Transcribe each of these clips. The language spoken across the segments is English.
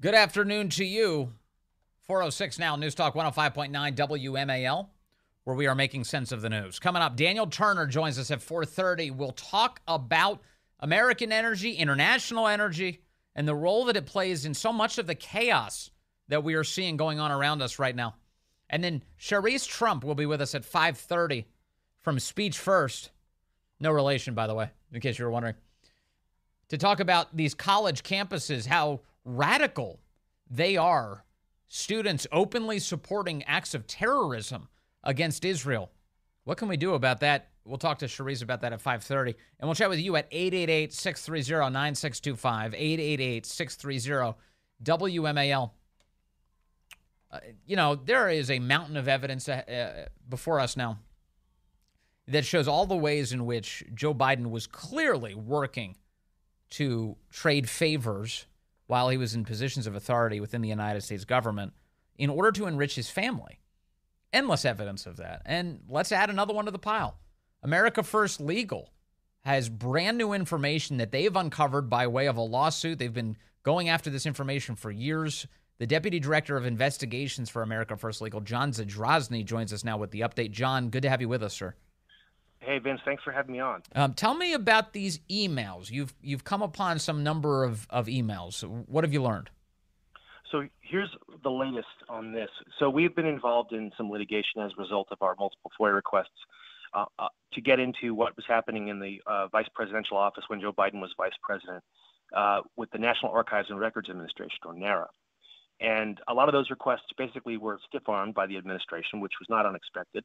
Good afternoon to you. 406 now, News Talk 105.9 WMAL, where we are making sense of the news. Coming up, Daniel Turner joins us at 4:30. We'll talk about American energy, international energy, and the role that it plays in so much of the chaos that we are seeing going on around us right now. And then Cherise Trump will be with us at 5:30 from Speech First. No relation, by the way, in case you were wondering. To talk about these college campuses, how radical they are. Students openly supporting acts of terrorism against Israel. What can we do about that? We'll talk to Cherise about that at 5:30, and we'll chat with you at 888-630-9625, 888-630-WMAL. Uh, you know, there is a mountain of evidence uh, before us now that shows all the ways in which Joe Biden was clearly working to trade favors while he was in positions of authority within the United States government in order to enrich his family. Endless evidence of that. And let's add another one to the pile. America First Legal has brand new information that they've uncovered by way of a lawsuit. They've been going after this information for years. The Deputy Director of Investigations for America First Legal, John Zadrozny, joins us now with the update. John, good to have you with us, sir. Hey Vince, thanks for having me on. Um, tell me about these emails. You've you've come upon some number of, of emails. What have you learned? So here's the latest on this. So we've been involved in some litigation as a result of our multiple FOIA requests uh, uh, to get into what was happening in the uh, vice presidential office when Joe Biden was vice president uh, with the National Archives and Records Administration, or NARA. And a lot of those requests basically were stiff armed by the administration, which was not unexpected.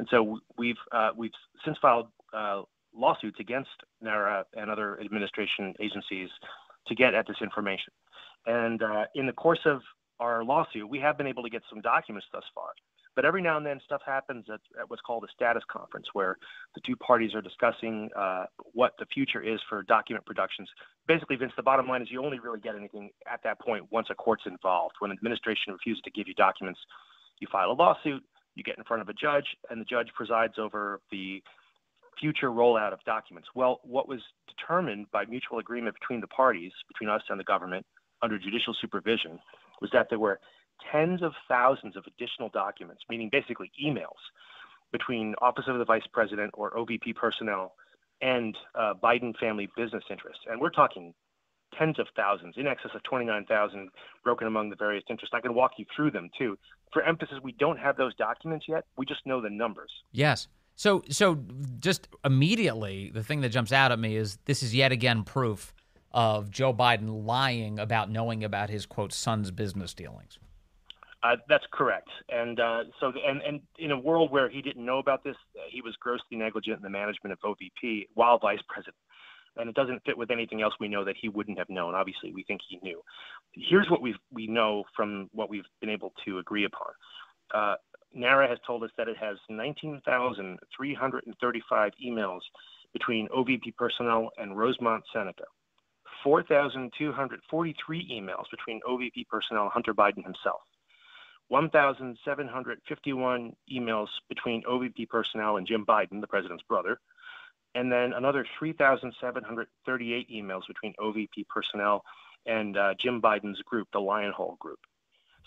And so we've uh, we've since filed uh, lawsuits against NARA and other administration agencies to get at this information. And uh, in the course of our lawsuit, we have been able to get some documents thus far. But every now and then, stuff happens at, at what's called a status conference, where the two parties are discussing uh, what the future is for document productions. Basically, Vince, the bottom line is you only really get anything at that point once a court's involved. When an administration refuses to give you documents, you file a lawsuit you get in front of a judge, and the judge presides over the future rollout of documents. Well, what was determined by mutual agreement between the parties, between us and the government, under judicial supervision, was that there were tens of thousands of additional documents, meaning basically emails, between Office of the Vice President or OVP personnel and uh, Biden family business interests. And we're talking tens of thousands, in excess of 29,000 broken among the various interests. I can walk you through them too. For emphasis, we don't have those documents yet. We just know the numbers. Yes. So, so just immediately, the thing that jumps out at me is this is yet again proof of Joe Biden lying about knowing about his quote son's business dealings. Uh, that's correct, and uh, so and and in a world where he didn't know about this, uh, he was grossly negligent in the management of OVP while vice president and it doesn't fit with anything else we know that he wouldn't have known. Obviously, we think he knew. Here's what we we know from what we've been able to agree upon. Uh, NARA has told us that it has 19,335 emails between OVP personnel and Rosemont Seneca, 4,243 emails between OVP personnel and Hunter Biden himself, 1,751 emails between OVP personnel and Jim Biden, the president's brother, and then another 3,738 emails between OVP personnel and uh, Jim Biden's group, the Lion Hall Group.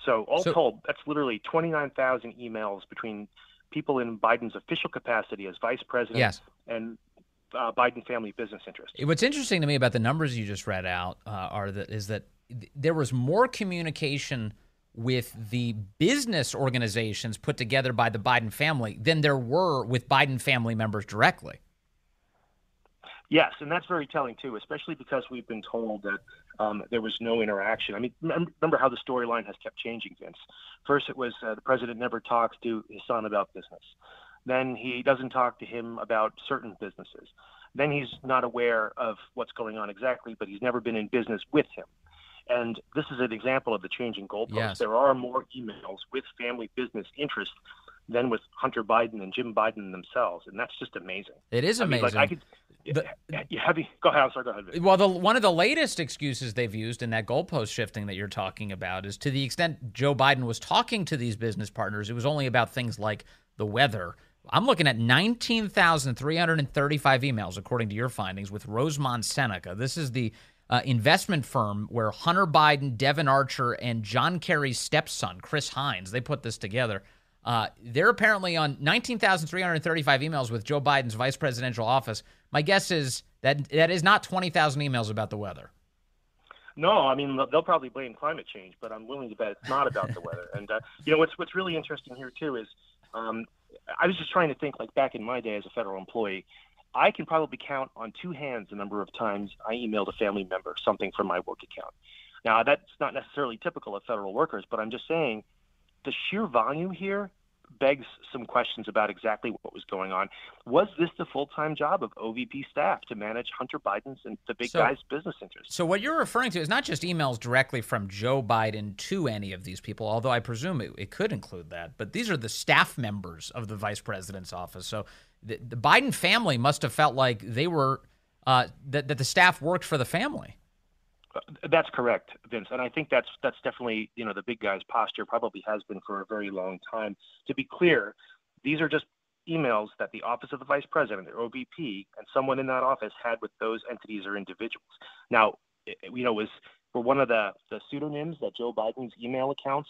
So all so, told, that's literally 29,000 emails between people in Biden's official capacity as vice president yes. and uh, Biden family business interests. What's interesting to me about the numbers you just read out uh, are that is that th- there was more communication with the business organizations put together by the Biden family than there were with Biden family members directly. Yes, and that's very telling too, especially because we've been told that um, there was no interaction. I mean, remember how the storyline has kept changing, Vince. First, it was uh, the president never talks to his son about business. Then he doesn't talk to him about certain businesses. Then he's not aware of what's going on exactly, but he's never been in business with him. And this is an example of the changing goalposts. Yes. There are more emails with family business interests than with Hunter Biden and Jim Biden themselves, and that's just amazing. It is amazing. I mean, like I could, the, have you, go ahead. I'm sorry. Go ahead. Well, the, one of the latest excuses they've used in that goalpost shifting that you're talking about is to the extent Joe Biden was talking to these business partners, it was only about things like the weather. I'm looking at 19,335 emails, according to your findings, with Rosemont Seneca. This is the uh, investment firm where Hunter Biden, Devon Archer, and John Kerry's stepson, Chris Heinz, they put this together. Uh, they're apparently on 19,335 emails with Joe Biden's vice presidential office. My guess is that that is not 20,000 emails about the weather. No, I mean they'll probably blame climate change, but I'm willing to bet it's not about the weather. And uh, you know what's what's really interesting here too is um, I was just trying to think like back in my day as a federal employee, I can probably count on two hands the number of times I emailed a family member something from my work account. Now that's not necessarily typical of federal workers, but I'm just saying the sheer volume here begs some questions about exactly what was going on. Was this the full time job of OVP staff to manage Hunter Biden's and the big so, guy's business interests? So, what you're referring to is not just emails directly from Joe Biden to any of these people, although I presume it, it could include that, but these are the staff members of the vice president's office. So, the, the Biden family must have felt like they were, uh, that, that the staff worked for the family. That's correct, Vince, and I think that's that's definitely you know the big guy's posture probably has been for a very long time. To be clear, these are just emails that the office of the vice president or OVP and someone in that office had with those entities or individuals. Now, you know, was for one of the the pseudonyms that Joe Biden's email accounts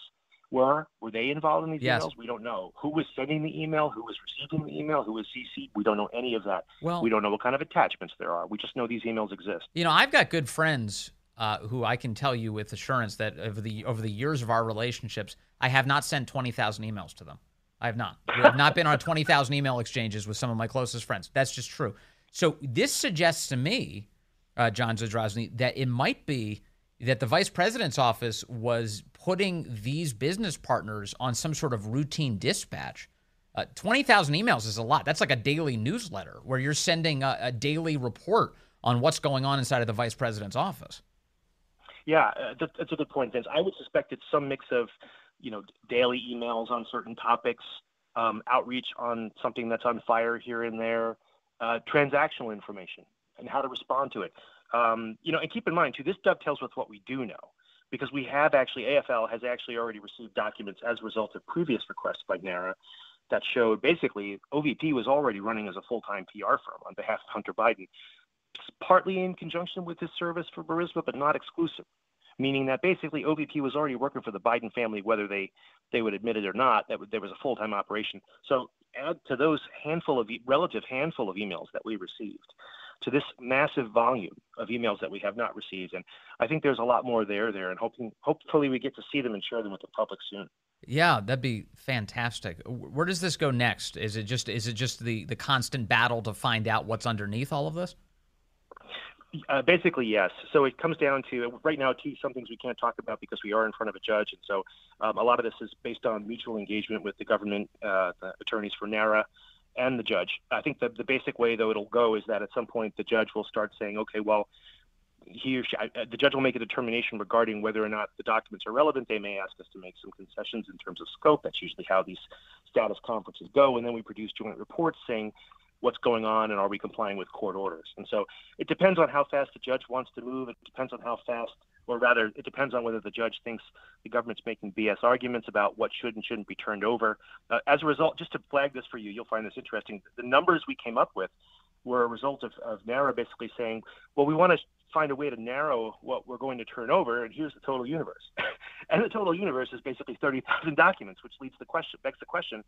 were were they involved in these yes. emails? We don't know who was sending the email, who was receiving the email, who was CC. We don't know any of that. Well, we don't know what kind of attachments there are. We just know these emails exist. You know, I've got good friends uh, who I can tell you with assurance that over the over the years of our relationships, I have not sent twenty thousand emails to them. I have not. We have not been on twenty thousand email exchanges with some of my closest friends. That's just true. So this suggests to me, uh, John Zadrozny, that it might be that the vice president's office was putting these business partners on some sort of routine dispatch. Uh, 20,000 emails is a lot. That's like a daily newsletter where you're sending a, a daily report on what's going on inside of the vice president's office. Yeah, uh, that's a good point, Vince. I would suspect it's some mix of, you know, daily emails on certain topics, um, outreach on something that's on fire here and there, uh, transactional information, and how to respond to it. Um, you know, and keep in mind too, this dovetails with what we do know, because we have actually AFL has actually already received documents as a result of previous requests by NARA that showed basically OVP was already running as a full-time PR firm on behalf of Hunter Biden partly in conjunction with his service for Burisma, but not exclusive. Meaning that basically OVP was already working for the Biden family, whether they, they would admit it or not, that there was a full time operation. So add to those handful of relative handful of emails that we received to this massive volume of emails that we have not received. And I think there's a lot more there there, and hoping hopefully we get to see them and share them with the public soon. Yeah, that'd be fantastic. Where does this go next? Is it just is it just the the constant battle to find out what's underneath all of this? Uh, basically, yes. So it comes down to right now, T, some things we can't talk about because we are in front of a judge, and so um, a lot of this is based on mutual engagement with the government, uh, the attorneys for NARA, and the judge. I think that the basic way, though, it'll go is that at some point the judge will start saying, okay, well, he or she, uh, the judge will make a determination regarding whether or not the documents are relevant. They may ask us to make some concessions in terms of scope. That's usually how these status conferences go, and then we produce joint reports saying what's going on and are we complying with court orders. And so it depends on how fast the judge wants to move. It depends on how fast, or rather, it depends on whether the judge thinks the government's making BS arguments about what should and shouldn't be turned over. Uh, as a result, just to flag this for you, you'll find this interesting. The numbers we came up with were a result of, of NARA basically saying, well, we want to find a way to narrow what we're going to turn over, and here's the total universe. and the total universe is basically 30,000 documents, which leads the question, begs the question,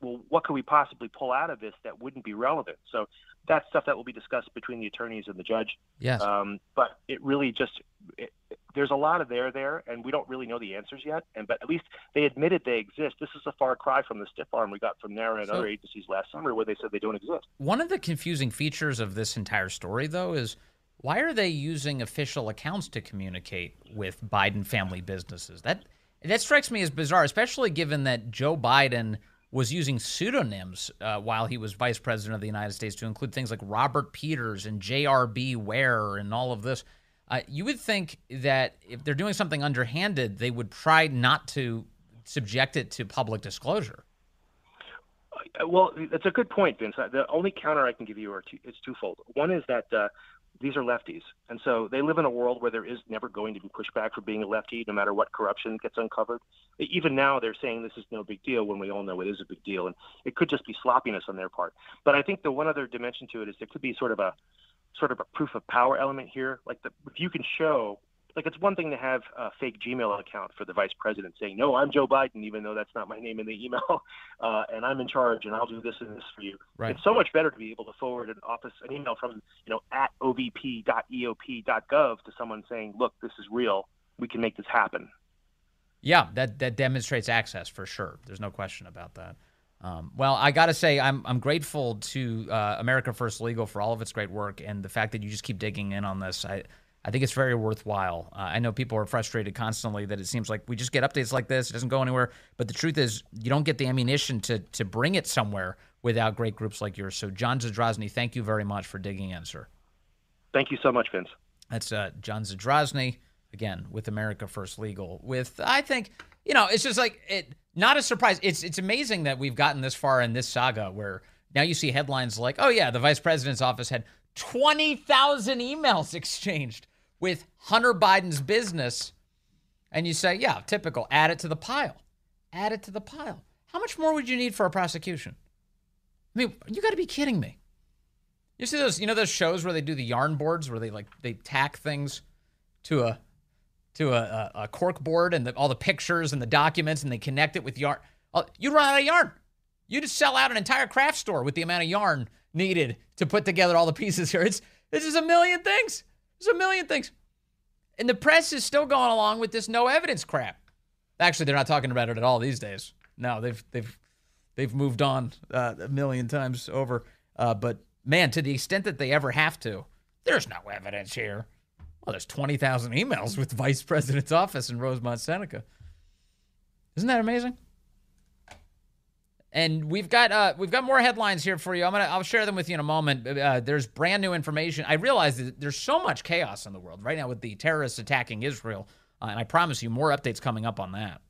well, what could we possibly pull out of this that wouldn't be relevant? So that's stuff that will be discussed between the attorneys and the judge. Yes. Um, but it really just it, there's a lot of there there, and we don't really know the answers yet. And but at least they admitted they exist. This is a far cry from the stiff arm we got from NARA and so, other agencies last summer, where they said they don't exist. One of the confusing features of this entire story, though, is why are they using official accounts to communicate with Biden family businesses? That that strikes me as bizarre, especially given that Joe Biden was using pseudonyms uh, while he was vice president of the United States to include things like Robert Peters and J.R.B. Ware and all of this. Uh, you would think that if they're doing something underhanded, they would try not to subject it to public disclosure. Uh, well, that's a good point, Vince. The only counter I can give you are two, is twofold. One is that uh, these are lefties. And so they live in a world where there is never going to be pushback for being a lefty, no matter what corruption gets uncovered. Even now, they're saying this is no big deal when we all know it is a big deal. And it could just be sloppiness on their part. But I think the one other dimension to it is there could be sort of a sort of a proof of power element here. Like the, if you can show, like it's one thing to have a fake Gmail account for the vice president saying, "No, I'm Joe Biden," even though that's not my name in the email, uh, and I'm in charge, and I'll do this and this for you. Right. It's so much better to be able to forward an office an email from you know at ovp.eop.gov to someone saying, "Look, this is real. We can make this happen." Yeah, that that demonstrates access for sure. There's no question about that. Um, well, I got to say, I'm I'm grateful to uh, America First Legal for all of its great work and the fact that you just keep digging in on this. I I think it's very worthwhile. Uh, I know people are frustrated constantly that it seems like we just get updates like this, it doesn't go anywhere. But the truth is, you don't get the ammunition to to bring it somewhere without great groups like yours. So, John Zadrozny, thank you very much for digging in, sir. Thank you so much, Vince. That's uh, John Zadrozny again with America First Legal. With I think you know, it's just like it. Not a surprise. It's it's amazing that we've gotten this far in this saga where now you see headlines like, "Oh yeah, the vice president's office had twenty thousand emails exchanged with Hunter Biden's business," and you say, "Yeah, typical. Add it to the pile. Add it to the pile. How much more would you need for a prosecution? I mean, you got to be kidding me." You see those, you know, those shows where they do the yarn boards where they like they tack things to a to a, a, cork board and the, all the pictures and the documents and they connect it with yarn. Oh, you'd run out of yarn. You just sell out an entire craft store with the amount of yarn needed to put together all the pieces here. It's this is a million things. There's a million things. And the press is still going along with this no evidence crap. Actually, they're not talking about it at all these days. No, they've they've they've moved on uh, a million times over. Uh, but man, to the extent that they ever have to, there's no evidence here. Well, there's 20,000 emails with the vice president's office in Rosemont, Seneca. Isn't that amazing? And we've got uh, we've got more headlines here for you. I'm gonna I'll share them with you in a moment. Uh, there's brand new information. I realize that there's so much chaos in the world right now with the terrorists attacking Israel, uh, and I promise you more updates coming up on that.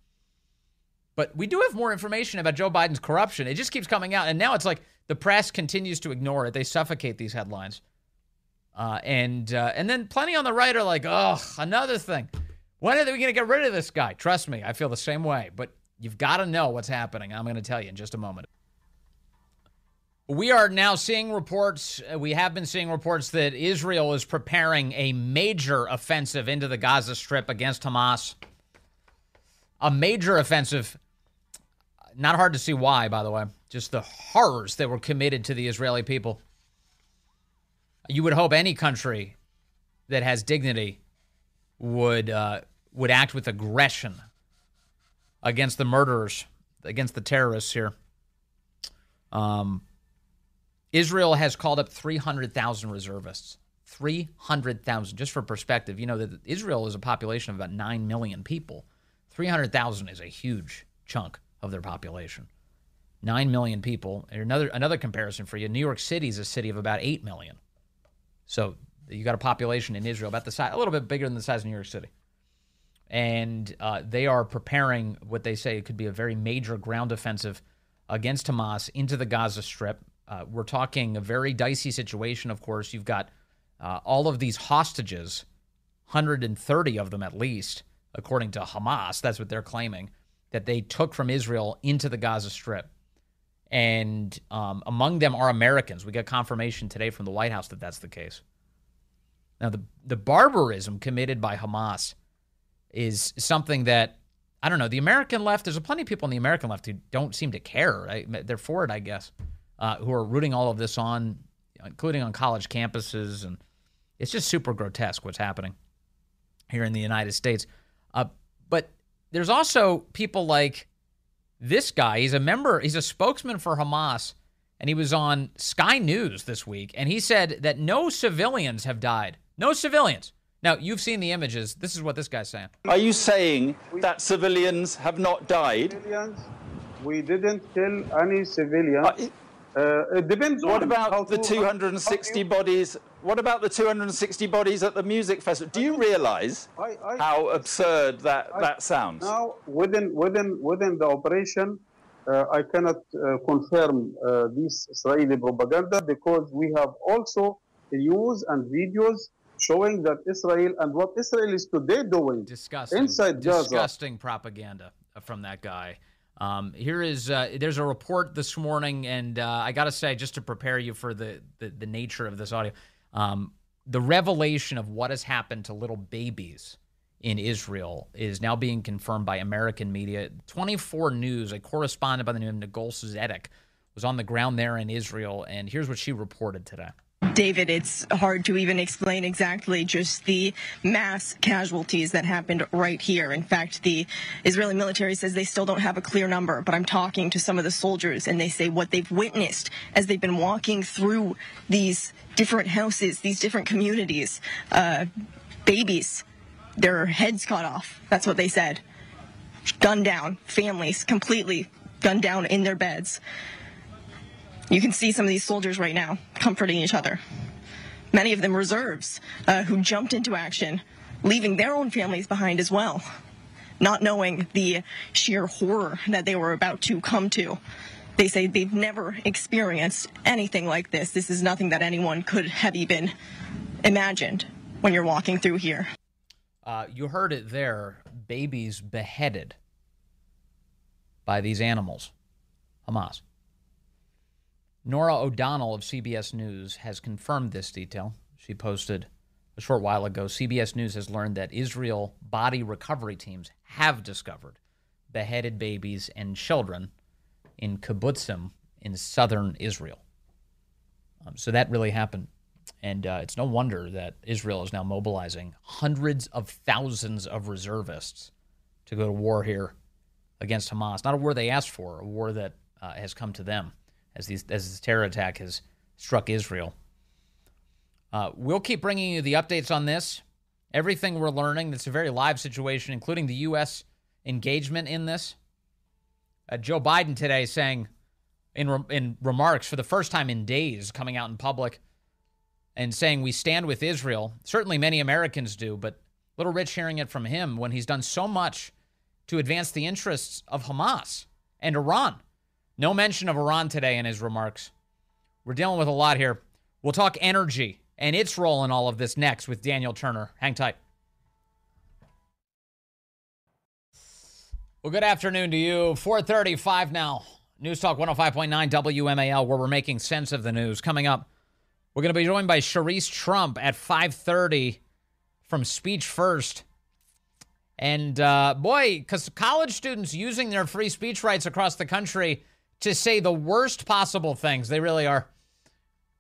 But we do have more information about Joe Biden's corruption. It just keeps coming out, and now it's like the press continues to ignore it. They suffocate these headlines. Uh, and uh, and then plenty on the right are like, oh, another thing. When are we going to get rid of this guy? Trust me, I feel the same way. But you've got to know what's happening. I'm going to tell you in just a moment. We are now seeing reports, uh, we have been seeing reports that Israel is preparing a major offensive into the Gaza Strip against Hamas. A major offensive. Not hard to see why, by the way. Just the horrors that were committed to the Israeli people you would hope any country that has dignity would uh, would act with aggression against the murderers, against the terrorists here. Um, Israel has called up 300,000 reservists. 300,000, just for perspective. You know that Israel is a population of about 9 million people. 300,000 is a huge chunk of their population. 9 million people. Another another comparison for you. New York City is a city of about 8 million. So you got a population in Israel about the size, a little bit bigger than the size of New York City. And uh, they are preparing what they say could be a very major ground offensive against Hamas into the Gaza Strip. Uh, we're talking a very dicey situation, of course. You've got uh, all of these hostages, 130 of them at least, according to Hamas. That's what they're claiming, that they took from Israel into the Gaza Strip and um, among them are Americans. We got confirmation today from the White House that that's the case. Now, the the barbarism committed by Hamas is something that I don't know. The American left. There's a plenty of people in the American left who don't seem to care. Right? They're for it, I guess. Uh, who are rooting all of this on, including on college campuses, and it's just super grotesque what's happening here in the United States. Uh, but there's also people like this guy, he's a member, he's a spokesman for Hamas, and he was on Sky News this week, and he said that no civilians have died. No civilians. Now, you've seen the images. This is what this guy's saying. Are you saying that civilians have not died? Civilians? We didn't kill any civilians. Uh, it, uh, it depends what about the 260 bodies what about the 260 bodies at the music festival? Do you realise how absurd that, I, that sounds? Now, within within within the operation, uh, I cannot uh, confirm uh, this Israeli propaganda because we have also news and videos showing that Israel and what Israel is today doing disgusting, inside disgusting Gaza. Disgusting propaganda from that guy. Um, here is uh, there's a report this morning, and uh, I got to say, just to prepare you for the, the, the nature of this audio, Um, the revelation of what has happened to little babies in Israel is now being confirmed by American media. 24 News, a correspondent by the name of Nicole Zedek, was on the ground there in Israel, and here's what she reported today. David, it's hard to even explain exactly just the mass casualties that happened right here. In fact, the Israeli military says they still don't have a clear number, but I'm talking to some of the soldiers and they say what they've witnessed as they've been walking through these different houses, these different communities, uh, babies, their heads cut off. That's what they said. Gunned down, families completely gunned down in their beds. You can see some of these soldiers right now comforting each other. Many of them reserves uh, who jumped into action, leaving their own families behind as well, not knowing the sheer horror that they were about to come to. They say they've never experienced anything like this. This is nothing that anyone could have even imagined when you're walking through here. Uh, you heard it there babies beheaded by these animals, Hamas. Norah O'Donnell of CBS News has confirmed this detail. She posted a short while ago CBS News has learned that Israel body recovery teams have discovered beheaded babies and children in kibbutzim in southern Israel. Um, so that really happened. And uh, it's no wonder that Israel is now mobilizing hundreds of thousands of reservists to go to war here against Hamas. Not a war they asked for, a war that uh, has come to them as these as this terror attack has struck Israel. Uh, we'll keep bringing you the updates on this. Everything we're learning. It's a very live situation, including the U.S. engagement in this. Uh, Joe Biden today saying in re- in remarks for the first time in days, coming out in public and saying we stand with Israel. Certainly, many Americans do, but little rich hearing it from him when he's done so much to advance the interests of Hamas and Iran. No mention of Iran today in his remarks. We're dealing with a lot here. We'll talk energy and its role in all of this next with Daniel Turner. Hang tight. Well, good afternoon to you. 435 now. News Talk 105.9 WMAL, where we're making sense of the news. Coming up, we're going to be joined by Cherise Trump at 530 from Speech First. And uh, boy, because college students using their free speech rights across the country to say the worst possible things. They really are.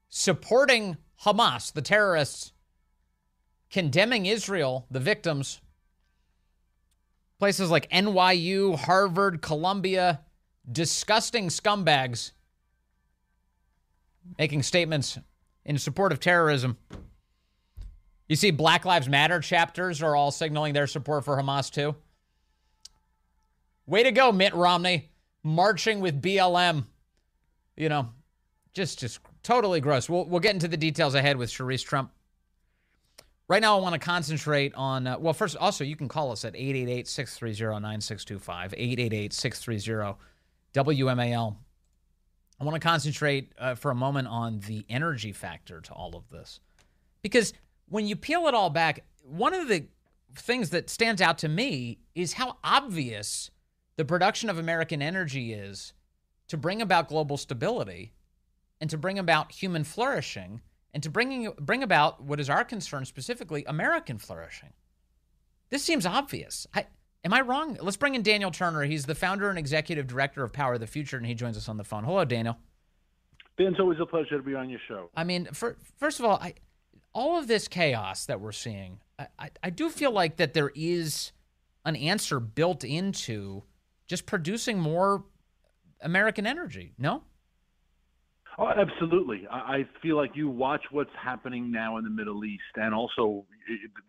Supporting Hamas, the terrorists, condemning Israel, the victims. Places like NYU, Harvard, Columbia, disgusting scumbags making statements in support of terrorism. You see, Black Lives Matter chapters are all signaling their support for Hamas, too. Way to go, Mitt Romney marching with BLM. You know, just just totally gross. We'll we'll get into the details ahead with Cherise Trump. Right now, I want to concentrate on, uh, well, first, also, you can call us at 888 630 9625, 888 630 WMAL. I want to concentrate uh, for a moment on the energy factor to all of this. Because when you peel it all back, one of the things that stands out to me is how obvious the production of American energy is to bring about global stability and to bring about human flourishing and to bring, bring about what is our concern specifically American flourishing. This seems obvious. I, am I wrong? Let's bring in Daniel Turner. He's the founder and executive director of Power of the Future, and he joins us on the phone. Hello, Daniel. Ben, it's always a pleasure to be on your show. I mean, for, first of all, I, all of this chaos that we're seeing, I, I, I do feel like that there is an answer built into just producing more American energy. No? Oh, absolutely. I feel like you watch what's happening now in the Middle East and also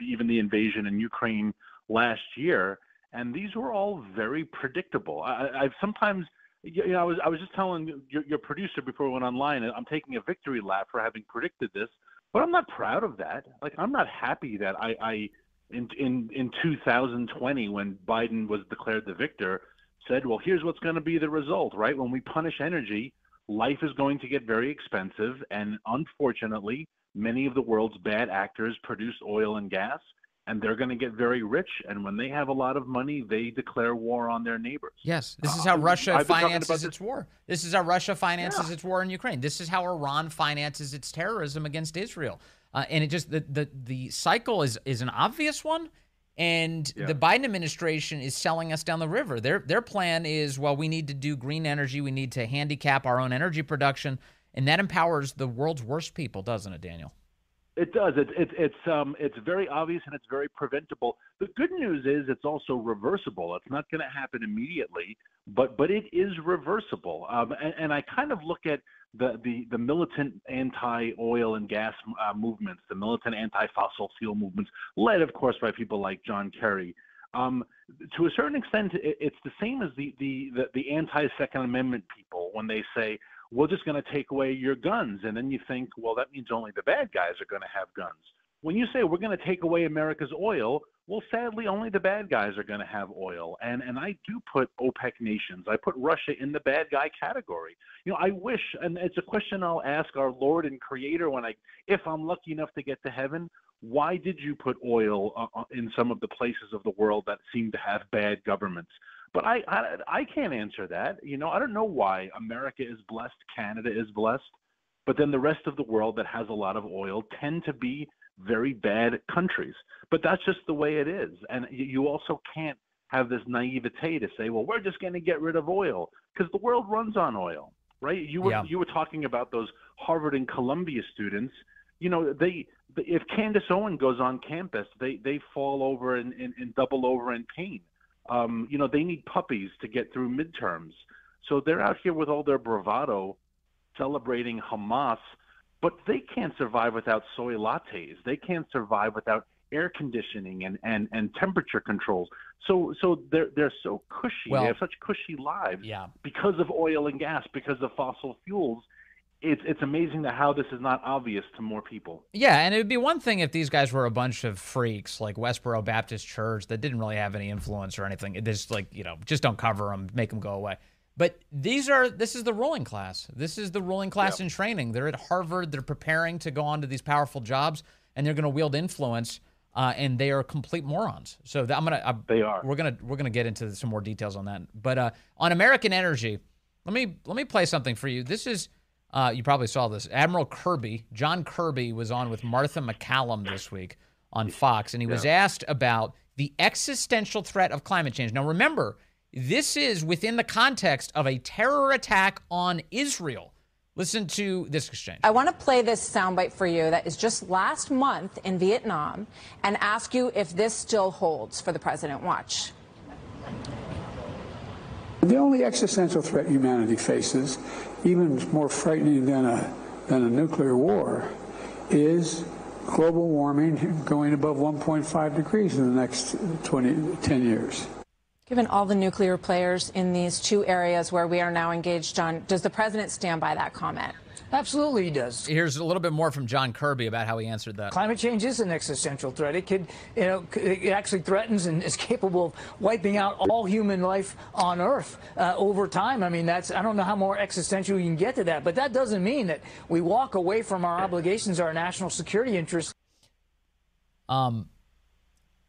even the invasion in Ukraine last year, and these were all very predictable. I, I've sometimes, you know, I was I was just telling your, your producer before we went online, I'm taking a victory lap for having predicted this, but I'm not proud of that. Like I'm not happy that I, I in in in 2020 when Biden was declared the victor said, well, here's what's going to be the result, right? When we punish energy, life is going to get very expensive. And unfortunately, many of the world's bad actors produce oil and gas, and they're going to get very rich. And when they have a lot of money, they declare war on their neighbors. Yes, this is how uh, Russia finances its war. This is how Russia finances yeah. its war in Ukraine. This is how Iran finances its terrorism against Israel. Uh, and it just the, the the cycle is is an obvious one. And Yeah. the Biden administration is selling us down the river. Their their plan is well, we need to do green energy. We need to handicap our own energy production, and that empowers the world's worst people, doesn't it, Daniel? It does. It's it's it's um it's very obvious and it's very preventable. The good news is it's also reversible. It's not going to happen immediately, but but it is reversible. Um, and, and I kind of look at the the the militant anti-oil and gas uh, movements, the militant anti-fossil fuel movements, led of course by people like John Kerry. Um, to a certain extent, it, it's the same as the the the, the anti-Second Amendment people when they say we're just going to take away your guns. And then you think, well, that means only the bad guys are going to have guns. When you say we're going to take away America's oil, well, sadly, only the bad guys are going to have oil. And and I do put OPEC nations, I put Russia in the bad guy category. You know, I wish, and it's a question I'll ask our Lord and Creator when I, if I'm lucky enough to get to heaven. Why did you put oil uh, uh, in some of the places of the world that seem to have bad governments? But I, I I can't answer that. You know, I don't know why America is blessed, Canada is blessed, but then the rest of the world that has a lot of oil tend to be very bad countries. But that's just the way it is. And you also can't have this naivete to say, well, we're just going to get rid of oil because the world runs on oil, right? You were Yeah. you were talking about those Harvard and Columbia students. You know, they if Candace Owen goes on campus, they they fall over and, and, and double over in pain. Um, you know, they need puppies to get through midterms. So they're out here with all their bravado celebrating Hamas, but they can't survive without soy lattes. They can't survive without air conditioning and, and, and temperature controls. So so they're they're so cushy. Well- they have such cushy lives Yeah. because of oil and gas, because of fossil fuels. It's it's amazing that how this is not obvious to more people. Yeah, and it would be one thing if these guys were a bunch of freaks like Westboro Baptist Church that didn't really have any influence or anything. It just like you know, just don't cover them, make them go away. But these are this is the ruling class. This is the ruling class in training. They're at Harvard. They're preparing to go on to these powerful jobs, and they're going to wield influence. Uh, and they are complete morons. So that, I'm gonna. I, They are. We're gonna we're gonna get into some more details on that. But uh, on American Energy, let me let me play something for you. This is uh, you probably saw this. Admiral Kirby, John Kirby, was on with Martha MacCallum this week on Fox, and he was asked about the existential threat of climate change. Now, remember, this is within the context of a terror attack on Israel. Listen to this exchange. I want to play this soundbite for you that is just last month in Vietnam and ask you if this still holds for the president. Watch. The only existential threat humanity faces, even more frightening than a, than a nuclear war, is global warming going above 1.5 degrees in the next 20, 10 years. Given all the nuclear players in these two areas where we are now engaged, John, does the president stand by that comment? Absolutely, he does. Here's a little bit more from John Kirby about how he answered that. Climate change is an existential threat. It could, you know, it actually threatens and is capable of wiping out all human life on Earth uh, over time. I mean, that's I don't know how more existential you can get to that, but that doesn't mean that we walk away from our obligations, our national security interests. Um,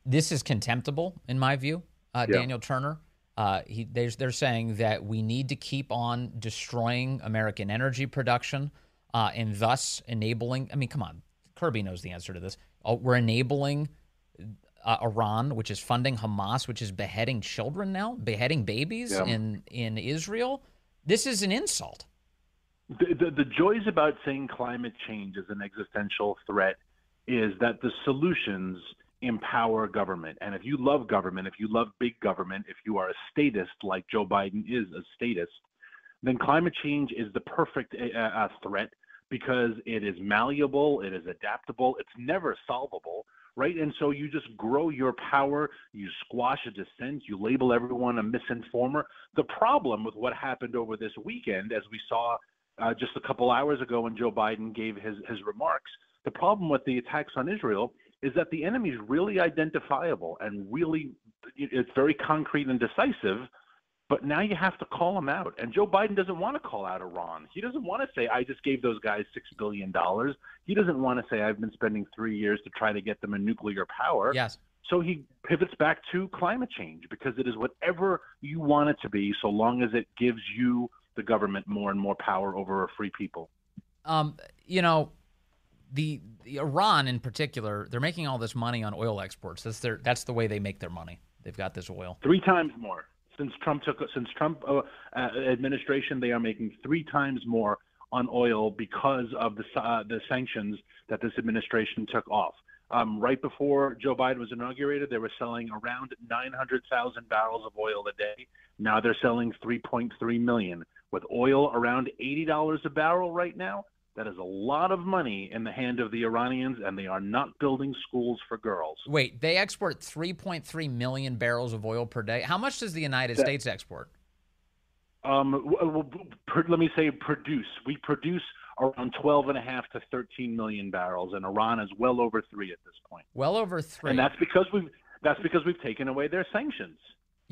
this is contemptible in my view. Uh, Yeah. Daniel Turner. Uh, he, they're, they're saying that we need to keep on destroying American energy production uh, and thus enabling. I mean, come on, Kirby knows the answer to this. Uh, we're enabling uh, Iran, which is funding Hamas, which is beheading children now, beheading babies Yeah. in in Israel. This is an insult. The, the, the joys about saying climate change is an existential threat is that the solutions empower government. And if you love government, if you love big government, if you are a statist like Joe Biden is a statist, then climate change is the perfect uh, uh, threat because it is malleable, it is adaptable, it's never solvable, right? And so you just grow your power, you squash a dissent, you label everyone a misinformer. The problem with what happened over this weekend, as we saw uh, just a couple hours ago when Joe Biden gave his, his remarks, the problem with the attacks on Israel is that the enemy is really identifiable and really it's very concrete and decisive. But now you have to call them out. And Joe Biden doesn't want to call out Iran. He doesn't want to say, I just gave those guys $6 billion. He doesn't want to say, I've been spending three years to try to get them a nuclear power. Yes. So he pivots back to climate change because it is whatever you want it to be, so long as it gives you, the government, more and more power over a free people. Um, you know, the, the Iran in particular, they're making all this money on oil exports. That's their that's the way they make their money. They've got this oil. Three times more since Trump took since Trump uh, uh, administration. They are making three times more on oil because of the uh, the sanctions that this administration took off. Um, right before Joe Biden was inaugurated, they were selling around 900,000 barrels of oil a day. Now they're selling 3.3 million. With oil around $80 a barrel right now, that is a lot of money in the hand of the Iranians, and they are not building schools for girls. Wait, they export 3.3 million barrels of oil per day. How much does the United that, States export? Um, per, let me say produce. We produce around 12 and a half to 13 million barrels, and Iran is well over three at this point. Well over three, and that's because we've that's because we've taken away their sanctions.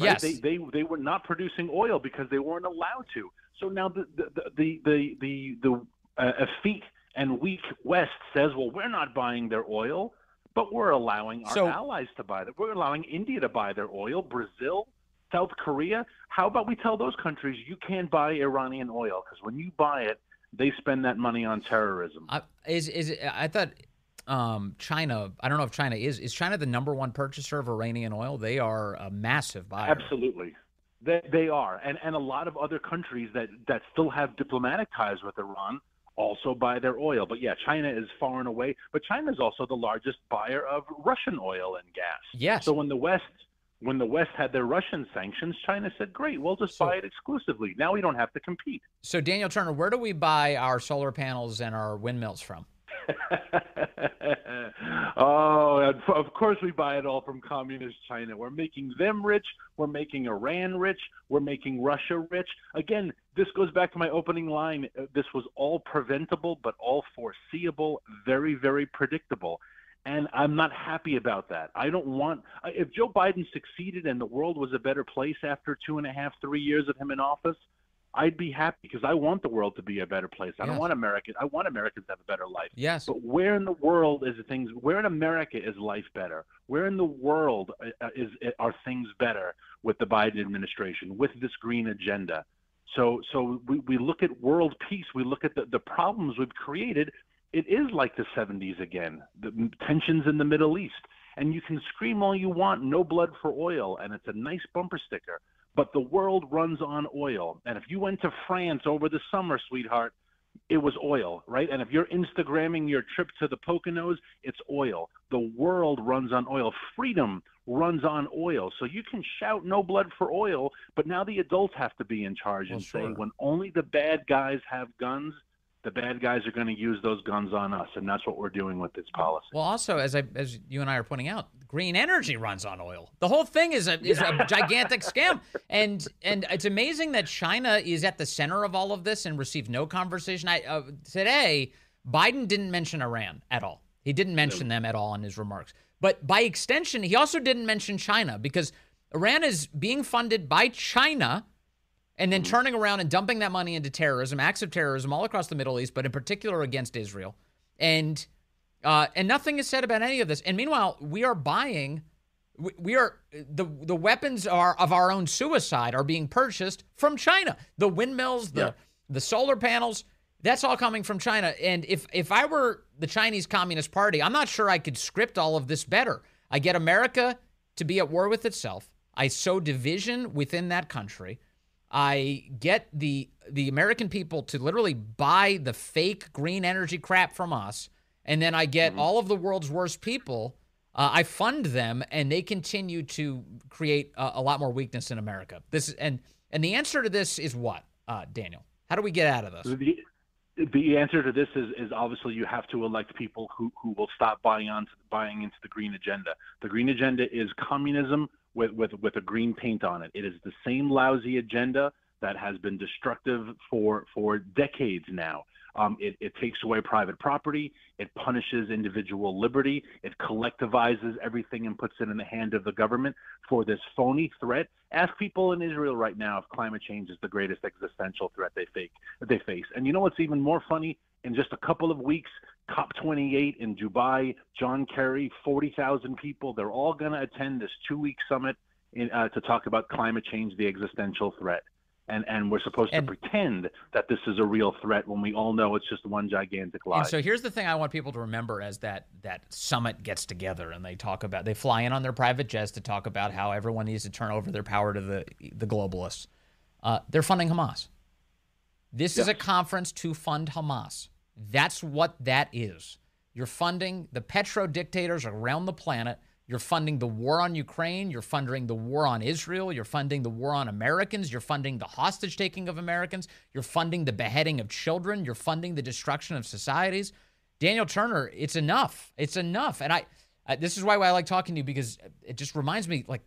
Right? Yes, they, they they were not producing oil because they weren't allowed to. So now the the the the the, the uh, effete and weak West says, well, we're not buying their oil, but we're allowing our so, allies to buy it. We're allowing India to buy their oil, Brazil, South Korea. How about we tell those countries you can't buy Iranian oil because when you buy it, they spend that money on terrorism. Uh, is is I thought um, China? I don't know if China is. Is China the number one purchaser of Iranian oil? They are a massive buyer. Absolutely. They, they are, and and a lot of other countries that that still have diplomatic ties with Iran also buy their oil. But yeah, China is far and away. But China is also the largest buyer of Russian oil and gas. Yes. So when the West when the West had their Russian sanctions, China said, "Great, we'll just so, buy it exclusively. Now we don't have to compete." So Daniel Turner, where do we buy our solar panels and our windmills from? oh, of course we buy it all from communist China. We're making them rich. We're making Iran rich. We're making Russia rich. Again, this goes back to my opening line. Uh, this was all preventable, but all foreseeable, very, very predictable. And I'm not happy about that. I don't want, if Joe Biden succeeded and the world was a better place after two and a half, three years of him in office, I'd be happy because I want the world to be a better place. I yes. don't want Americans. I want Americans to have a better life. Yes. But where in the world is the things? Where in America is life better? Where in the world uh, uh, is are things better with the Biden administration with this green agenda? So so we, we look at world peace. We look at the, the problems we've created. It is like the 70s again. The tensions in the Middle East. And you can scream all you want, no blood for oil, and it's a nice bumper sticker but the world runs on oil. And if you went to France over the summer, sweetheart, it was oil, right? And if you're Instagramming your trip to the Poconos, it's oil. The world runs on oil. Freedom runs on oil. So you can shout no blood for oil, but now the adults have to be in charge well, and sure. say when only the bad guys have guns, the bad guys are going to use those guns on us, and that's what we're doing with this policy. Well, also, as I, as you and I are pointing out, green energy runs on oil. The whole thing is a is a gigantic scam, and and it's amazing that China is at the center of all of this and received no conversation. I uh, today, Biden didn't mention Iran at all. He didn't mention no. them at all in his remarks. But by extension, he also didn't mention China because Iran is being funded by China and then mm-hmm. turning around and dumping that money into terrorism, acts of terrorism all across the Middle East, but in particular against Israel. And uh, and nothing is said about any of this. And meanwhile, we are buying, we, we are the the weapons are of our own suicide are being purchased from China. The windmills, the yeah. the solar panels, that's all coming from China. And if if I were the Chinese Communist Party, I'm not sure I could script all of this better. I get America to be at war with itself. I sow division within that country. I get the the American people to literally buy the fake green energy crap from us, and then I get mm-hmm. all of the world's worst people. Uh, I fund them, and they continue to create a, a, lot more weakness in America. This and and the answer to this is what, uh, Daniel? How do we get out of this? The, the answer to this is, is obviously you have to elect people who, who will stop buying on buying into the green agenda. The green agenda is communism with, with, with a green paint on it. It is the same lousy agenda that has been destructive for, for decades now. Um, it, it, takes away private property. It punishes individual liberty. It collectivizes everything and puts it in the hand of the government for this phony threat. Ask people in Israel right now if climate change is the greatest existential threat they, fake, they face. And you know what's even more funny? In just a couple of weeks, COP28 in Dubai, John Kerry, 40,000 people, they're all going to attend this two week summit in, uh, to talk about climate change, the existential threat. and and we're supposed And- to pretend that this is a real threat when we all know it's just one gigantic lie. And so here's the thing I want people to remember as that that summit gets together and they talk about they fly in on their private jets to talk about how everyone needs to turn over their power to the the globalists. Uh, they're funding Hamas. This is a conference to fund Hamas. That's what that is. You're funding the petro dictators around the planet. You're funding the war on Ukraine. You're funding the war on Israel. You're funding the war on Americans. You're funding the hostage taking of Americans. You're funding the beheading of children. You're funding the destruction of societies. Daniel Turner, it's enough. It's enough. And I, I this is why I like talking to you because it just reminds me like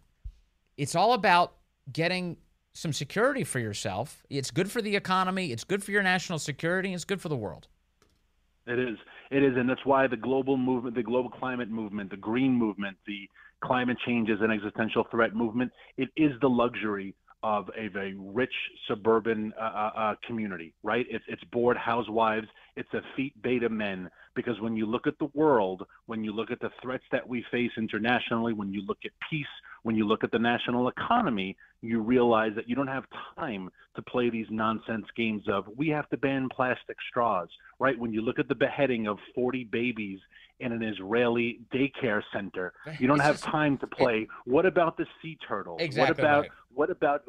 it's all about getting some security for yourself. It's good for the economy. It's good for your national security. It's good for the world. It is. It is, and that's why the global movement, the global climate movement, the green movement, the climate change is an existential threat movement. It is the luxury of a very rich suburban uh, uh, uh, community, right? It's it's bored housewives, it's effete beta men. Because when you look at the world, when you look at the threats that we face internationally, when you look at peace, when you look at the national economy, you realize that you don't have time to play these nonsense games of we have to ban plastic straws, right? When you look at the beheading of 40 babies in an Israeli daycare center, you don't It's have just- time to play. what about the sea turtles? Exactly What about right. what about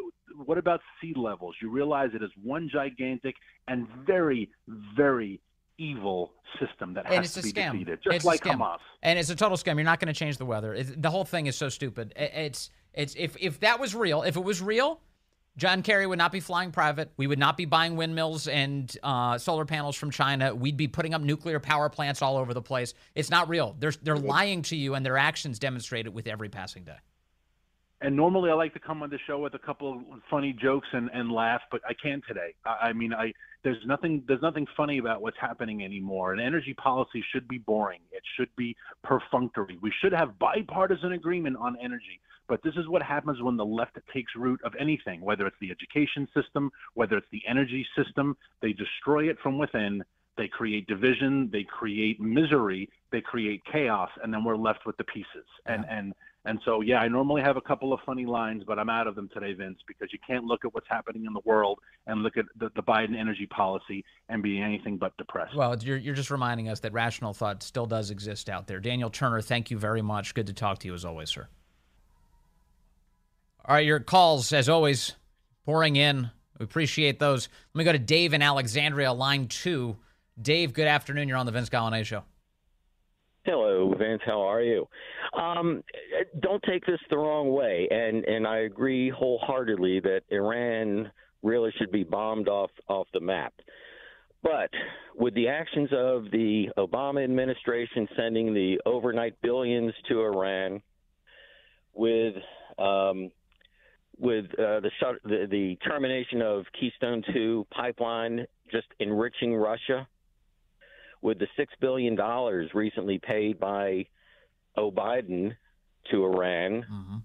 what about sea levels? You realize it is one gigantic and very very evil system that has to be scam. defeated, just it's like a scam. Hamas. And it's a total scam. You're not going to change the weather. It's, the whole thing is so stupid. I- It's it's if if that was real, if it was real, John Kerry would not be flying private. We would not be buying windmills and uh, solar panels from China. We'd be putting up nuclear power plants all over the place. It's not real. They're they're lying to you, and their actions demonstrate it with every passing day. And normally I like to come on the show with a couple of funny jokes and, and laugh, but I can't today. I, I mean, I there's nothing there's nothing funny about what's happening anymore. And energy policy should be boring. It should be perfunctory. We should have bipartisan agreement on energy. But this is what happens when the left takes root of anything, whether it's the education system, whether it's the energy system. They destroy it from within. They create division. They create misery. They create chaos, and then we're left with the pieces. And and and so, yeah, I normally have a couple of funny lines, but I'm out of them today, Vince, because you can't look at what's happening in the world and look at the, the Biden energy policy and be anything but depressed. Well, you're you're just reminding us that rational thought still does exist out there. Daniel Turner, thank you very much. Good to talk to you as always, sir. All right, your calls, as always, pouring in. We appreciate those. Let me go to Dave in Alexandria, line two. Dave, good afternoon. You're on the Vince Coglianese Show. Hello, Vince. How are you? Um, don't take this the wrong way, and and I agree wholeheartedly that Iran really should be bombed off off the map. But with the actions of the Obama administration sending the overnight billions to Iran, with um, with uh, the, shut, the the termination of Keystone Two pipeline, just enriching Russia, with the six billion dollars recently paid by Joe Biden to Iran, mm-hmm.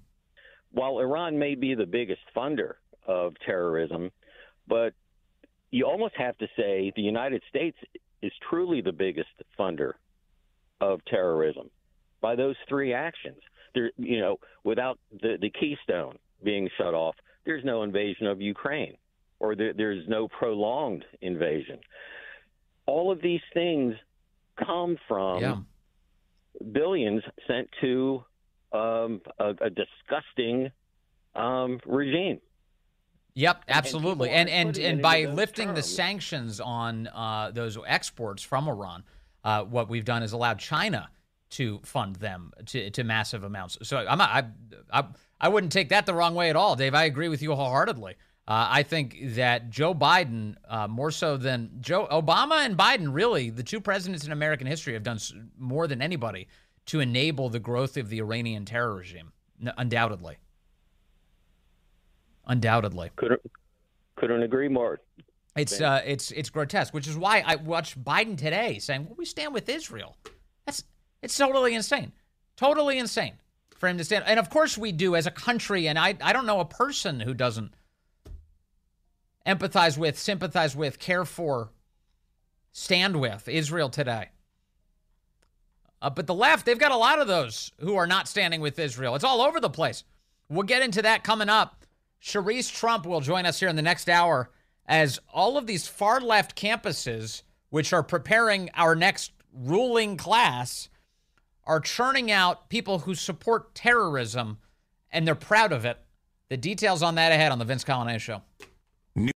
while Iran may be the biggest funder of terrorism, but you almost have to say the United States is truly the biggest funder of terrorism by those three actions. There, you know, without the, the Keystone being shut off, there's no invasion of Ukraine, or there, there's no prolonged invasion. All of these things come from Yeah. Billions sent to um, a, a disgusting um, regime. Yep, absolutely. And and it and, by lifting the sanctions on uh, those exports from Iran, uh, what we've done is allowed China to fund them to, to massive amounts. So I'm I, I I wouldn't take that the wrong way at all, Dave. I agree with you wholeheartedly. Uh, I think that Joe Biden, uh, more so than Joe Obama and Biden, really the two presidents in American history have done more than anybody to enable the growth of the Iranian terror regime. Undoubtedly, undoubtedly. Couldn't couldn't agree more. It's uh, it's it's grotesque, which is why I watched Biden today saying, "Well, we stand with Israel." That's it's totally insane, totally insane for him to stand. And of course we do as a country. And I I don't know a person who doesn't empathize with, sympathize with, care for, stand with Israel today. Uh, but the left, they've got a lot of those who are not standing with Israel. It's all over the place. We'll get into that coming up. Cherise Trump will join us here in the next hour as all of these far left campuses, which are preparing our next ruling class, are churning out people who support terrorism and they're proud of it. The details on that ahead on the Vince Coglianese Show.